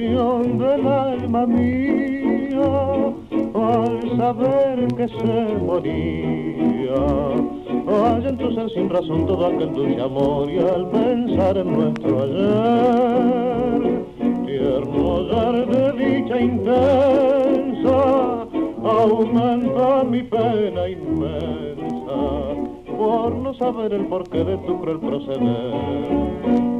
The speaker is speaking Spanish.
ilusión del alma mía al saber que se moría. Hay en tu ser sin razón todo aquel dulce amor y al pensar en nuestro ayer, tierno ayer de dicha intensa, aumenta mi pena inmensa por no saber el porqué de tu cruel proceder